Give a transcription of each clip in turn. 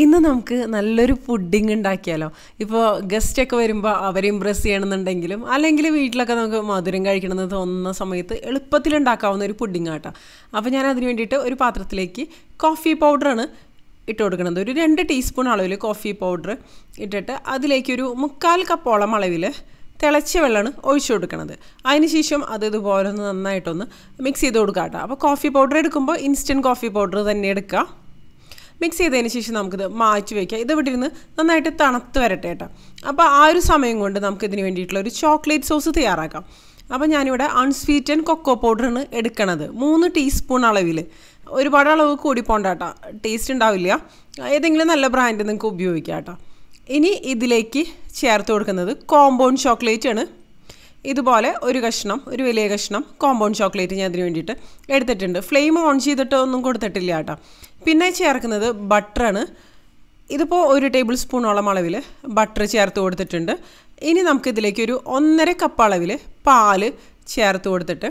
ഇന്ന് നമുക്ക് നല്ലൊരു പുഡിങ് ഉണ്ടാക്കിയാലോ? ഇപ്പോൾ ഗസ്റ്റൊക്കെ വരുമ്പോൾ അവരെ ഇമ്പ്രസ് ചെയ്യണമെന്നുണ്ടെങ്കിലും അല്ലെങ്കിൽ വീട്ടിലൊക്കെ നമുക്ക് മധുരം കഴിക്കണമെന്ന് തോന്നുന്ന സമയത്ത് എളുപ്പത്തിൽ ഉണ്ടാക്കാവുന്ന ഒരു പുഡിങ് ആട്ടോ. അപ്പോൾ ഞാൻ അതിന് വേണ്ടിയിട്ട് ഒരു പാത്രത്തിലേക്ക് കോഫി പൗഡറാണ് ഇട്ട് കൊടുക്കുന്നത്. ഒരു രണ്ട് ടീസ്പൂൺ അളവിൽ കോഫി പൗഡർ ഇട്ടിട്ട് അതിലേക്ക് ഒരു മുക്കാൽ കപ്പോളം അളവിൽ തിളച്ച വെള്ളമാണ് ഒഴിച്ചു കൊടുക്കുന്നത്. അതിനുശേഷം അത് ഇതുപോലെ ഒന്ന് നന്നായിട്ടൊന്ന് മിക്സ് ചെയ്ത് കൊടുക്കാം കേട്ടോ അപ്പോൾ കോഫി പൗഡർ എടുക്കുമ്പോൾ ഇൻസ്റ്റന്റ് കോഫി പൗഡർ തന്നെ എടുക്കുക. മിക്സ് ചെയ്തതിന് ശേഷം നമുക്കിത് മാറ്റി വയ്ക്കാം ഇത് ഇവിടെ ഇരുന്ന് നന്നായിട്ട് തണുത്ത് വരട്ടെ കേട്ടോ അപ്പോൾ ആ ഒരു സമയം കൊണ്ട് നമുക്കിതിന് വേണ്ടിയിട്ടുള്ള ഒരു ചോക്ലേറ്റ് സോസ് തയ്യാറാക്കാം. അപ്പോൾ ഞാനിവിടെ അൺസ്വീറ്റൻ കൊക്കോ പൗഡറാണ് എടുക്കണത്. മൂന്ന് ടീസ്പൂൺ അളവിൽ ഒരുപാട് അളവ് കൂടി പോണ്ട കേട്ടോ ടേസ്റ്റ് ഉണ്ടാവില്ല. ഏതെങ്കിലും നല്ല ബ്രാൻഡ് നിങ്ങൾക്ക് ഉപയോഗിക്കാം കേട്ടോ ഇനി ഇതിലേക്ക് ചേർത്ത് കൊടുക്കുന്നത് കോമ്പൗണ്ട് ചോക്ലേറ്റ് ആണ്. ഇതുപോലെ ഒരു കഷ്ണം ഒരു വലിയ കഷ്ണം കോമ്പൗണ്ട് ചോക്ലേറ്റ് ഞാൻ അതിന് വേണ്ടിയിട്ട് എടുത്തിട്ടുണ്ട്. ഫ്ലെയിം ഓൺ ചെയ്തിട്ട് ഒന്നും കൊടുത്തിട്ടില്ല കേട്ടോ. പിന്നെ ചേർക്കുന്നത് ബട്ടറാണ് ഇതിപ്പോൾ ഒരു ടേബിൾ സ്പൂണോളം അളവിൽ ബട്ടർ ചേർത്ത് കൊടുത്തിട്ടുണ്ട്. ഇനി നമുക്കിതിലേക്ക് ഒരു ഒന്നര കപ്പ് അളവിൽ പാൽ ചേർത്ത് കൊടുത്തിട്ട്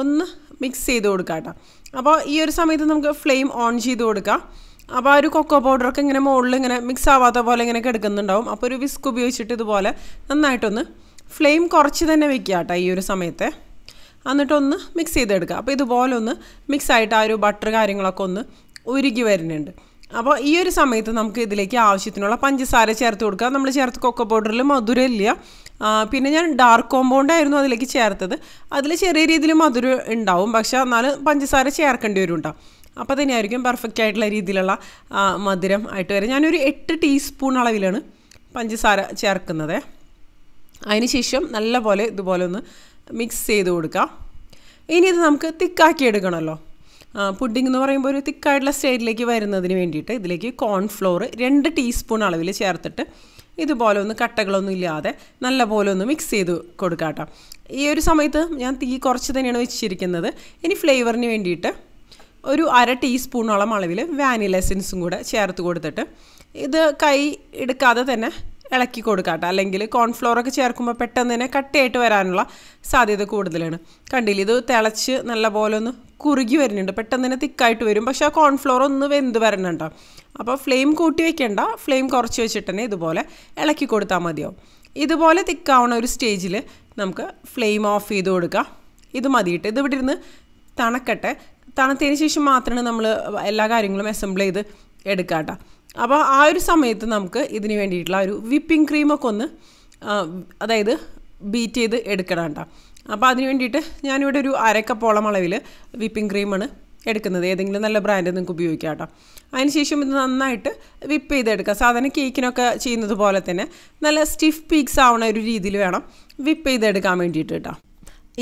ഒന്ന് മിക്സ് ചെയ്ത് കൊടുക്കാം കേട്ടോ. അപ്പോൾ ഈ ഒരു സമയത്ത് നമുക്ക് ഫ്ലെയിം ഓൺ ചെയ്ത് കൊടുക്കാം. അപ്പോൾ ആ ഒരു കൊക്കോ പൗഡറൊക്കെ ഇങ്ങനെ മുകളിൽ ഇങ്ങനെ മിക്സ് ആവാത്ത പോലെ ഇങ്ങനെ കിടക്കുന്നുണ്ടാവും. അപ്പോൾ ഒരു വിസ്ക് ഉപയോഗിച്ചിട്ട് ഇതുപോലെ നന്നായിട്ടൊന്ന് ഫ്ലെയിം കുറച്ച് തന്നെ വെക്കുക കേട്ടോ ഈ ഒരു സമയത്ത്. എന്നിട്ടൊന്ന് മിക്സ് ചെയ്തെടുക്കുക. അപ്പോൾ ഇതുപോലെ ഒന്ന് മിക്സ് ആയിട്ട് ആ ഒരു ബട്ടർ കാര്യങ്ങളൊക്കെ ഒന്ന് ഉരുകി വരുന്നുണ്ട്. അപ്പോൾ ഈ ഒരു സമയത്ത് നമുക്ക് ഇതിലേക്ക് ആവശ്യത്തിനുള്ള പഞ്ചസാര ചേർത്ത് കൊടുക്കുക. നമ്മൾ ചേർത്ത് കൊക്ക പൗഡറിൽ മധുരം ഇല്ല പിന്നെ ഞാൻ ഡാർക്ക് കോമ്പൗണ്ട് ആയിരുന്നു അതിലേക്ക് ചേർത്തത്. അതിൽ ചെറിയ രീതിയിൽ മധുരം ഉണ്ടാവും. പക്ഷേ എന്നാലും പഞ്ചസാര ചേർക്കേണ്ടി വരും കേട്ടോ. അപ്പോൾ തന്നെയായിരിക്കും പെർഫെക്റ്റ് ആയിട്ടുള്ള രീതിയിലുള്ള മധുരം ആയിട്ട് വരാം ഞാനൊരു എട്ട് ടീസ്പൂൺ അളവിലാണ് പഞ്ചസാര ചേർക്കുന്നത്. അതിനുശേഷം നല്ലപോലെ ഇതുപോലെ ഒന്ന് മിക്സ് ചെയ്ത് കൊടുക്കാം. ഇനി ഇത് നമുക്ക് തിക്കാക്കി എടുക്കണമല്ലോ പുഡിംഗ് എന്ന് പറയുമ്പോൾ ഒരു തിക്കായിട്ടുള്ള സ്റ്റേജിലേക്ക് വരുന്നതിന് വേണ്ടിയിട്ട് ഇതിലേക്ക് കോൺഫ്ലോർ രണ്ട് ടീസ്പൂൺ അളവിൽ ചേർത്തിട്ട് ഇതുപോലെ ഒന്ന് കട്ടകളൊന്നും ഇല്ലാതെ നല്ലപോലെ ഒന്ന് മിക്സ് ചെയ്ത് കൊടുക്കാം കേട്ടോ ഈ ഒരു സമയത്ത് ഞാൻ തീ കുറച്ച് തന്നെയാണ് വെച്ചിരിക്കുന്നത്. ഇനി ഫ്ലേവറിന് വേണ്ടിയിട്ട് ഒരു അര ടീസ്പൂണോളം അളവിൽ വാനില എസൻസും കൂടെ ചേർത്ത് കൊടുത്തിട്ട് ഇത് കൈ എടുക്കാതെ തന്നെ ഇളക്കി കൊടുക്കാട്ടോ. അല്ലെങ്കിൽ കോൺഫ്ലോറൊക്കെ ചേർക്കുമ്പോൾ പെട്ടെന്ന് തന്നെ കട്ടിയായിട്ട് വരാനുള്ള സാധ്യത കൂടുതലാണ്. കണ്ടില്ല ഇത് തിളച്ച് നല്ല പോലെ ഒന്ന് കുറുകി വരുന്നുണ്ട്. പെട്ടെന്ന് തന്നെ തിക്കായിട്ട് വരും. പക്ഷേ ആ കോൺഫ്ലോർ ഒന്ന് വെന്ത് വരണുണ്ടോ അപ്പോൾ ഫ്ലെയിം കൂട്ടി വെക്കേണ്ട. ഫ്ലെയിം കുറച്ച് വെച്ചിട്ട് തന്നെ ഇതുപോലെ ഇളക്കി കൊടുത്താൽ മതിയാവും. ഇതുപോലെ തിക്കാവുന്ന ഒരു സ്റ്റേജിൽ നമുക്ക് ഫ്ലെയിം ഓഫ് ചെയ്ത് കൊടുക്കാം. ഇത് മതിയിട്ട്. ഇത് ഇവിടെ ഇരുന്ന് തണക്കട്ടെ. തണുത്തതിന് ശേഷം മാത്രമാണ് നമ്മൾ എല്ലാ കാര്യങ്ങളും അസംബിൾ ചെയ്ത് എടുക്കുക കേട്ടോ അപ്പോൾ ആ ഒരു സമയത്ത് നമുക്ക് ഇതിന് വേണ്ടിയിട്ടുള്ള ഒരു വിപ്പിംഗ് ക്രീമൊക്കെ ഒന്ന് അതായത് ബീറ്റ് ചെയ്ത് എടുക്കണം കേട്ടോ അപ്പോൾ അതിന് വേണ്ടിയിട്ട് ഞാനിവിടെ ഒരു അരക്കപ്പോളം അളവിൽ വിപ്പിംഗ് ക്രീമാണ് എടുക്കുന്നത്. ഏതെങ്കിലും നല്ല ബ്രാൻഡ് നിങ്ങൾക്ക് ഉപയോഗിക്കാം കേട്ടോ അതിനുശേഷം ഇത് നന്നായിട്ട് വിപ്പ് ചെയ്തെടുക്കുക. സാധാരണ കേക്കിനൊക്കെ ചെയ്യുന്നത് പോലെ തന്നെ നല്ല സ്റ്റിഫ് പീക്സ് ആവണ ഒരു രീതിയിൽ വേണം വിപ്പ് ചെയ്തെടുക്കാൻ വേണ്ടിയിട്ട് കേട്ടോ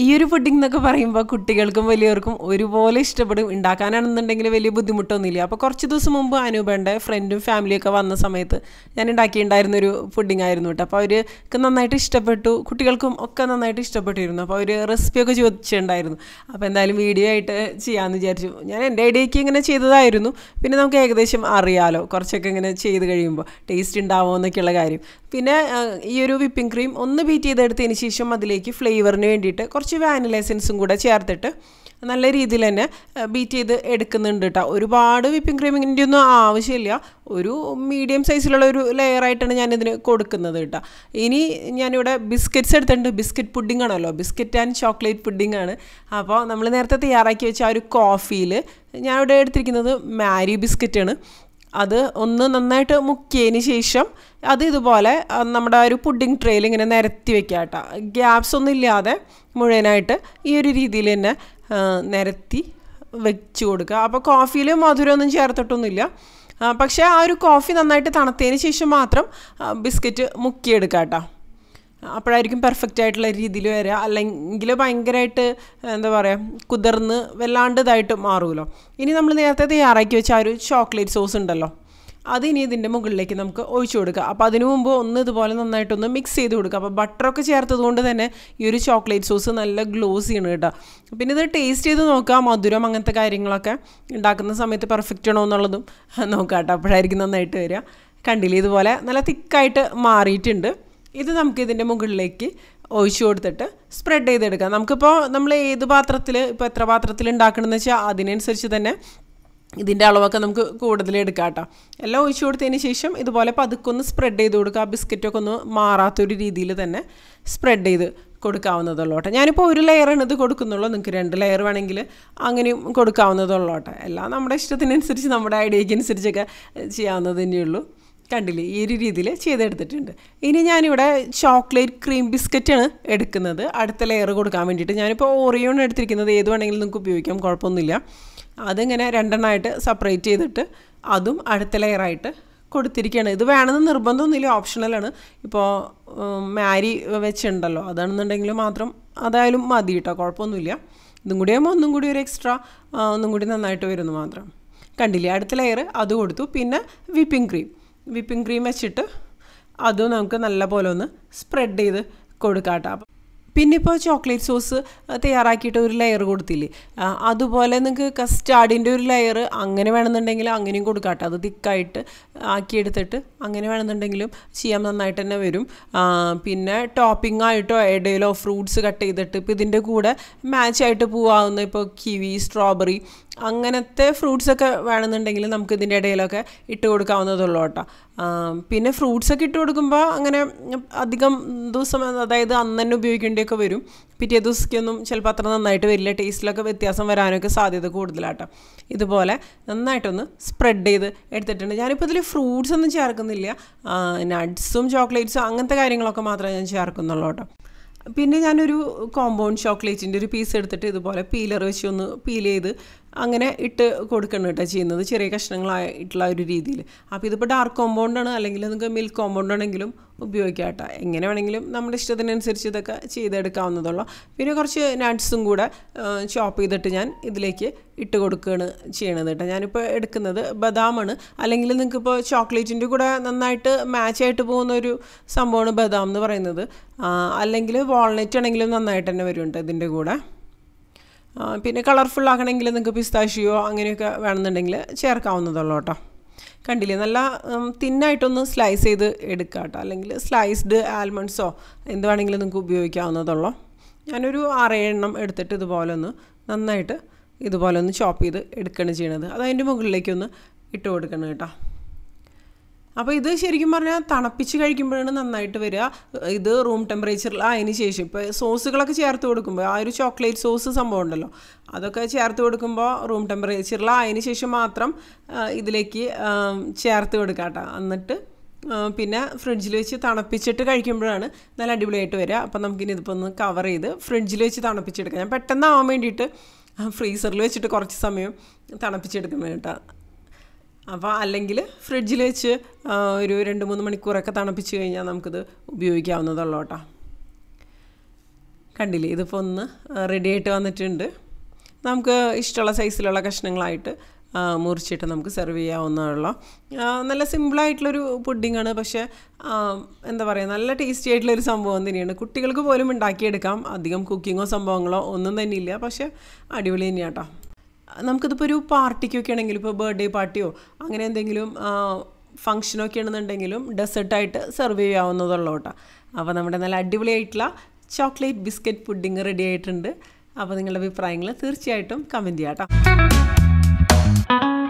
ഈ ഒരു പുഡിംഗ് എന്നൊക്കെ പറയുമ്പോൾ കുട്ടികൾക്കും വലിയവർക്കും ഒരുപോലെ ഇഷ്ടപ്പെടും. ഉണ്ടാക്കാനാണെന്നുണ്ടെങ്കിൽ വലിയ ബുദ്ധിമുട്ടൊന്നുമില്ല. അപ്പോൾ കുറച്ച് ദിവസം മുമ്പ് അനൂപേന്റെ ഫ്രണ്ടും ഫാമിലിയൊക്കെ വന്ന സമയത്ത് ഞാൻ ഉണ്ടാക്കിയിട്ടുണ്ടായിരുന്ന ഒരു പുഡിംഗ് ആയിരുന്നു കേട്ടോ അപ്പോൾ അവർക്ക് നന്നായിട്ട് ഇഷ്ടപ്പെട്ടു. കുട്ടികൾക്കും ഒക്കെ നന്നായിട്ട് ഇഷ്ടപ്പെട്ടിരുന്നു. അപ്പോൾ അവർ റെസിപ്പിയൊക്കെ ചോദിച്ചിട്ടുണ്ടായിരുന്നു. അപ്പോൾ എന്തായാലും വീഡിയോ ആയിട്ട് ചെയ്യാമെന്ന് വിചാരിച്ചു. ഞാൻ എന്റെ ഐഡിയയ്ക്ക് ഇങ്ങനെ ചെയ്തതായിരുന്നു. പിന്നെ നമുക്ക് ഏകദേശം അറിയാലോ കുറച്ചൊക്കെ ഇങ്ങനെ ചെയ്ത് കഴിയുമ്പോൾ ടേസ്റ്റ് ഉണ്ടാവുമോ എന്നൊക്കെയുള്ള കാര്യം. പിന്നെ ഈ ഒരു വിപ്പിംഗ് ക്രീം ഒന്ന് ബീറ്റ് ചെയ്തെടുത്തതിന് ശേഷം അതിലേക്ക് ഫ്ലേവറിന് വേണ്ടിയിട്ട് കുറച്ച് വാനില എസൻസും കൂടെ ചേർത്തിട്ട് നല്ല രീതിയിൽ തന്നെ ബീറ്റ് ചെയ്ത് എടുക്കുന്നുണ്ട് കേട്ടോ ഒരുപാട് വിപ്പിംഗ് ക്രീമിന്റെ ഒന്നും ആവശ്യമില്ല. ഒരു മീഡിയം സൈസിലുള്ള ഒരു ലെയറായിട്ടാണ് ഞാനിതിന് കൊടുക്കുന്നത് കേട്ടോ ഇനി ഞാനിവിടെ ബിസ്ക്കറ്റ്സ് എടുത്തിട്ടുണ്ട്. ബിസ്ക്കറ്റ് പുഡിംഗ് ആണല്ലോ. ബിസ്ക്കറ്റ് ആൻഡ് ചോക്ലേറ്റ് പുഡിംഗ് ആണ്. അപ്പോൾ നമ്മൾ നേരത്തെ തയ്യാറാക്കി വെച്ച ആ ഒരു കോഫിയിൽ ഞാനിവിടെ എടുത്തിരിക്കുന്നത് മാരി ബിസ്ക്കറ്റാണ് അത് ഒന്ന് നന്നായിട്ട് മുക്കിയതിന് ശേഷം അത് ഇതുപോലെ നമ്മുടെ ഒരു പുഡിംഗ് ട്രെയിൽ ഇങ്ങനെ നിരത്തി വെക്കുക കേട്ടോ. ഗ്യാപ്സ് ഒന്നും ഇല്ലാതെ മുഴുവനായിട്ട് ഈ ഒരു രീതിയിൽ തന്നെ നിരത്തി വെച്ച് കൊടുക്കുക. അപ്പോൾ കോഫിയിൽ മധുരമൊന്നും ചേർത്തിട്ടൊന്നുമില്ല. പക്ഷേ ആ ഒരു കോഫി നന്നായിട്ട് തണുത്തതിന് ശേഷം മാത്രം ബിസ്ക്കറ്റ് മുക്കിയെടുക്കാം കേട്ടോ. അപ്പോഴായിരിക്കും പെർഫെക്റ്റ് ആയിട്ടുള്ള രീതിയിൽ വരിക. അല്ലെങ്കിൽ ഭയങ്കരമായിട്ട് എന്താ പറയുക കുതിർന്ന് വല്ലാണ്ട് ഇതായിട്ട് മാറുമല്ലോ ഇനി നമ്മൾ നേരത്തെ തയ്യാറാക്കി വെച്ച ആ ഒരു ചോക്ലേറ്റ് സോസ് ഉണ്ടല്ലോ അത് ഇനി ഇതിന്റെ മുകളിലേക്ക് നമുക്ക് ഒഴിച്ചു കൊടുക്കുക. അപ്പോൾ അതിനു മുമ്പ് ഒന്ന് ഇതുപോലെ നന്നായിട്ടൊന്ന് മിക്സ് ചെയ്ത് കൊടുക്കുക. അപ്പോൾ ബട്ടറൊക്കെ ചേർത്തത് കൊണ്ട് തന്നെ ഈ ഒരു ചോക്ലേറ്റ് സോസ് നല്ല ഗ്ലോസ് ചെയ്യണം കേട്ടോ. പിന്നെ ഇത് ടേസ്റ്റ് ചെയ്ത് നോക്കുക. മധുരം അങ്ങനത്തെ കാര്യങ്ങളൊക്കെ ഉണ്ടാക്കുന്ന സമയത്ത് പെർഫെക്റ്റ് ആണോ എന്നുള്ളതും നോക്കാം കേട്ടോ. അപ്പോഴായിരിക്കും നന്നായിട്ട് വരിക. കണ്ടില്ലേ? ഇതുപോലെ നല്ല തിക്കായിട്ട് മാറിയിട്ടുണ്ട്. ഇത് നമുക്ക് ഇതിന്റെ മുകളിലേക്ക് ഒഴിച്ചു കൊടുത്തിട്ട് സ്പ്രെഡ് ചെയ്തെടുക്കാം. നമുക്കിപ്പോൾ നമ്മൾ ഏത് പാത്രത്തിൽ ഇപ്പോൾ എത്ര പാത്രത്തിൽ ഉണ്ടാക്കണമെന്ന് വെച്ചാൽ അതിനനുസരിച്ച് തന്നെ ഇതിന്റെ അളവൊക്കെ നമുക്ക് കൂടുതൽ എടുക്കാം കേട്ടോ. എല്ലാം ഒഴിച്ചു കൊടുത്തതിന് ശേഷം ഇതുപോലെ പതുക്കൊന്ന് സ്പ്രെഡ് ചെയ്ത് കൊടുക്കുക. ആ ബിസ്ക്കറ്റൊക്കെ ഒന്ന് മാറാത്തൊരു രീതിയിൽ തന്നെ സ്പ്രെഡ് ചെയ്ത് കൊടുക്കാവുന്നതുള്ളൂ കേട്ടോ. ഞാനിപ്പോൾ ഒരു ലെയറാണ് ഇത് കൊടുക്കുന്നുള്ളൂ. നിങ്ങൾക്ക് രണ്ട് ലെയർ വേണമെങ്കിൽ അങ്ങനെയും കൊടുക്കാവുന്നതുള്ളൂ കേട്ടോ. എല്ലാം നമ്മുടെ ഇഷ്ടത്തിനനുസരിച്ച് നമ്മുടെ ഐഡിയയ്ക്ക് അനുസരിച്ചൊക്കെ ചെയ്യാവുന്നത് തന്നെയുള്ളൂ. കണ്ടില്ലേ? ഈ ഒരു രീതിയിൽ ചെയ്തെടുത്തിട്ടുണ്ട്. ഇനി ഞാനിവിടെ ചോക്ലേറ്റ് ക്രീം ബിസ്ക്കറ്റാണ് എടുക്കുന്നത്. അടുത്ത ലെയർ കൊടുക്കാൻ വേണ്ടിയിട്ട് ഞാനിപ്പോൾ ഓറിയോൺ എടുത്തിരിക്കുന്നത്. ഏത് വേണമെങ്കിലും നിങ്ങൾക്ക് ഉപയോഗിക്കാം കുഴപ്പമൊന്നുമില്ല. അതിങ്ങനെ രണ്ടെണ്ണമായിട്ട് സെപ്പറേറ്റ് ചെയ്തിട്ട് അതും അടുത്ത ലെയറായിട്ട് കൊടുത്തിരിക്കുകയാണ്. ഇത് വേണമെന്ന് നിർബന്ധമൊന്നുമില്ല ഓപ്ഷണലാണ് ഇപ്പോൾ മാരി വെച്ചിട്ടുണ്ടല്ലോ. അതാണെന്നുണ്ടെങ്കിൽ മാത്രം അതായാലും മതി കേട്ടോ കുഴപ്പമൊന്നുമില്ല. ഇതും കൂടി ആകുമ്പോൾ ഒന്നും കൂടി ഒരു എക്സ്ട്രാ ഒന്നും കൂടി നന്നായിട്ട് വരുന്നു മാത്രം. കണ്ടില്ലേ? അടുത്ത ലെയർ അത് കൊടുത്തു. പിന്നെ വിപ്പിംഗ് ക്രീം വിപ്പിംഗ് ക്രീം വെച്ചിട്ട് അതും നമുക്ക് നല്ലപോലെ ഒന്ന് സ്പ്രെഡ് ചെയ്ത് കൊടുക്കാട്ടോ. കേട്ടോ പിന്നെ ഇപ്പോൾ ചോക്ലേറ്റ് സോസ് തയ്യാറാക്കിയിട്ട് ഒരു ലെയർ കൊടുത്തില്ലേ? അതുപോലെ നിങ്ങൾക്ക് കസ്റ്റാർഡിന്റെ ഒരു ലെയർ അങ്ങനെ വേണമെന്നുണ്ടെങ്കിൽ അങ്ങനെയും കൊടുക്കാട്ടോ. അത് തിക്കായിട്ട് ആക്കിയെടുത്തിട്ട് അങ്ങനെ വേണമെന്നുണ്ടെങ്കിലും ചെയ്യാൻ നന്നായിട്ട് തന്നെ വരും. പിന്നെ ടോപ്പിംഗ് ആയിട്ടോ ഇടയിലോ ഫ്രൂട്ട്സ് കട്ട് ചെയ്തിട്ട് ഇപ്പോൾ ഇതിന്റെ കൂടെ മാച്ചായിട്ട് പോവാവുന്ന ഇപ്പോൾ കിവി സ്ട്രോബെറി അങ്ങനത്തെ ഫ്രൂട്ട്സൊക്കെ വേണമെന്നുണ്ടെങ്കിൽ നമുക്ക് ഇതിന്റെ ഇടയിലൊക്കെ ഇട്ട് കൊടുക്കാവുന്നതുള്ളൂ കേട്ടോ. പിന്നെ ഫ്രൂട്ട്സൊക്കെ ഇട്ട് കൊടുക്കുമ്പോൾ അങ്ങനെ അധികം ദിവസം അതായത് അന്ന് തന്നെ ഉപയോഗിക്കേണ്ടിയൊക്കെ വരും. പിറ്റേ ദിവസത്തേക്കൊന്നും ചിലപ്പോൾ അത്ര നന്നായിട്ട് വരില്ല. ടേസ്റ്റിലൊക്കെ വ്യത്യാസം വരാനൊക്കെ സാധ്യത കൂടുതലാട്ടോ. ഇതുപോലെ നന്നായിട്ടൊന്ന് സ്പ്രെഡ് ചെയ്ത് എടുത്തിട്ടുണ്ട്. ഞാനിപ്പോൾ ഇതിൽ ഫ്രൂട്ട്സ് ഒന്നും ചേർക്കുന്നില്ല. നട്ട്സും ചോക്ലേറ്റ്സും അങ്ങനത്തെ കാര്യങ്ങളൊക്കെ മാത്രമേ ഞാൻ ചേർക്കുന്നുള്ളൂ കേട്ടോ. പിന്നെ ഞാനൊരു കോമ്പൗണ്ട് ചോക്ലേറ്റിന്റെ ഒരു പീസ് എടുത്തിട്ട് ഇതുപോലെ പീലർ വെച്ച് ഒന്ന് പീൽ ചെയ്ത് അങ്ങനെ ഇട്ട് കൊടുക്കണം കേട്ടോ ചെയ്യുന്നത്. ചെറിയ കഷ്ണങ്ങളായിട്ടുള്ള ഒരു രീതിയിൽ. അപ്പോൾ ഇതിപ്പോൾ ഡാർക്ക് കോമ്പൗണ്ടാണ് അല്ലെങ്കിൽ നിങ്ങൾക്ക് മിൽക്ക് കോമ്പൗണ്ട് ആണെങ്കിലും ഉപയോഗിക്കാം കേട്ടോ. എങ്ങനെ വേണമെങ്കിലും നമ്മുടെ ഇഷ്ടത്തിനനുസരിച്ച് ഇതൊക്കെ ചെയ്തെടുക്കാവുന്നതുള്ളൂ. പിന്നെ കുറച്ച് നട്ട്സും കൂടെ ചോപ്പ് ചെയ്തിട്ട് ഞാൻ ഇതിലേക്ക് ഇട്ട് കൊടുക്കുകയാണ് ചെയ്യണത് കേട്ടോ. ഞാനിപ്പോൾ എടുക്കുന്നത് ബദാമാണ്. അല്ലെങ്കിൽ നിങ്ങൾക്കിപ്പോൾ ചോക്ലേറ്റിന്റെ കൂടെ നന്നായിട്ട് മാച്ച് ആയിട്ട് പോകുന്ന ഒരു സംഭവമാണ് ബദാം എന്ന് പറയുന്നത്. അല്ലെങ്കിൽ വാൾനറ്റ് ആണെങ്കിലും നന്നായിട്ട് തന്നെ വരുന്നുണ്ട് ഇതിന്റെ കൂടെ. പിന്നെ കളർഫുൾ ആക്കണമെങ്കിൽ നിങ്ങൾക്ക് പിസ്താഷിയോ അങ്ങനെയൊക്കെ വേണമെന്നുണ്ടെങ്കിൽ ചേർക്കാവുന്നതുള്ളൂ കേട്ടോ. കണ്ടില്ലേ? നല്ല തിന്നായിട്ടൊന്ന് സ്ലൈസ് ചെയ്ത് എടുക്കുക കേട്ടോ. അല്ലെങ്കിൽ സ്ലൈസ്ഡ് ആൽമണ്ട്സോ എന്ത് വേണമെങ്കിലും നിങ്ങൾക്ക് ഉപയോഗിക്കാവുന്നതുള്ളൂ. ഞാനൊരു ആറേഴെണ്ണം എടുത്തിട്ട് ഇതുപോലെ ഒന്ന് നന്നായിട്ട് ഇതുപോലെ ഒന്ന് ചോപ്പ് ചെയ്ത് എടുക്കുകയാണ് ചെയ്യണത്. അത് അതിന്റെ മുകളിലേക്കൊന്ന് ഇട്ട് കൊടുക്കണം കേട്ടോ. അപ്പോൾ ഇത് ശരിക്കും പറഞ്ഞാൽ തണുപ്പിച്ച് കഴിക്കുമ്പോഴാണ് നന്നായിട്ട് വരിക. ഇത് റൂം ടെമ്പറേച്ചറിൽ അതിന് ശേഷം ഇപ്പോൾ സോസുകളൊക്കെ ചേർത്ത് കൊടുക്കുമ്പോൾ ആ ഒരു ചോക്ലേറ്റ് സോസ് സംഭവം ഉണ്ടല്ലോ അതൊക്കെ ചേർത്ത് കൊടുക്കുമ്പോൾ റൂം ടെമ്പറേച്ചറിൽ അതിന് ശേഷം മാത്രം ഇതിലേക്ക് ചേർത്ത് കൊടുക്കാം കേട്ടോ. എന്നിട്ട് പിന്നെ ഫ്രിഡ്ജിൽ വെച്ച് തണുപ്പിച്ചിട്ട് കഴിക്കുമ്പോഴാണ് നല്ല അടിപൊളിയായിട്ട് വരിക. അപ്പം നമുക്കിനി ഇതിപ്പോൾ ഒന്ന് കവർ ചെയ്ത് ഫ്രിഡ്ജിൽ വെച്ച് തണുപ്പിച്ചെടുക്കാം. ഞാൻ പെട്ടെന്നാവാൻ വേണ്ടിയിട്ട് ഫ്രീസറിൽ വെച്ചിട്ട് കുറച്ച് സമയം തണുപ്പിച്ചെടുക്കുന്നത് കേട്ടോ അപ്പോൾ അല്ലെങ്കിൽ ഫ്രിഡ്ജിൽ വെച്ച് ഒരു രണ്ട് മൂന്ന് മണിക്കൂറൊക്കെ തണുപ്പിച്ച് കഴിഞ്ഞാൽ നമുക്കിത് ഉപയോഗിക്കാവുന്നതുള്ളൂ കേട്ടോ. കണ്ടില്ലേ ഇതിപ്പോൾ ഒന്ന് റെഡി ആയിട്ട് വന്നിട്ടുണ്ട്. നമുക്ക് ഇഷ്ടമുള്ള സൈസിലുള്ള കഷ്ണങ്ങളായിട്ട് മുറിച്ചിട്ട് നമുക്ക് സെർവ് ചെയ്യാവുന്നതുള്ള നല്ല സിമ്പിളായിട്ടുള്ളൊരു പുഡിങ്ങാണ് പക്ഷേ എന്താ പറയുക നല്ല ടേസ്റ്റി ആയിട്ടുള്ളൊരു സംഭവം തന്നെയാണ്. കുട്ടികൾക്ക് പോലും ഉണ്ടാക്കിയെടുക്കാം. അധികം കുക്കിങ്ങോ സംഭവങ്ങളോ ഒന്നും തന്നെ ഇല്ല പക്ഷേ അടിപൊളി തന്നെയാട്ടോ. നമുക്കിതിപ്പോൾ ഒരു പാർട്ടിക്കൊക്കെ ആണെങ്കിലും ഇപ്പോൾ ബർത്ത്ഡേ പാർട്ടിയോ അങ്ങനെ എന്തെങ്കിലും ഫങ്ഷനൊക്കെ ആണെന്നുണ്ടെങ്കിലും ഡെസേർട്ടായിട്ട് സെർവ് ചെയ്യാവുന്നതുള്ളൂ കേട്ടോ അപ്പോൾ നമ്മുടെ നല്ല അടിപൊളിയായിട്ടുള്ള ചോക്ലേറ്റ് ബിസ്ക്കറ്റ് പുഡിങ് റെഡി ആയിട്ടുണ്ട്. അപ്പോൾ നിങ്ങളുടെ അഭിപ്രായങ്ങൾ തീർച്ചയായിട്ടും കമന്റ് ചെയ്യാം കേട്ടോ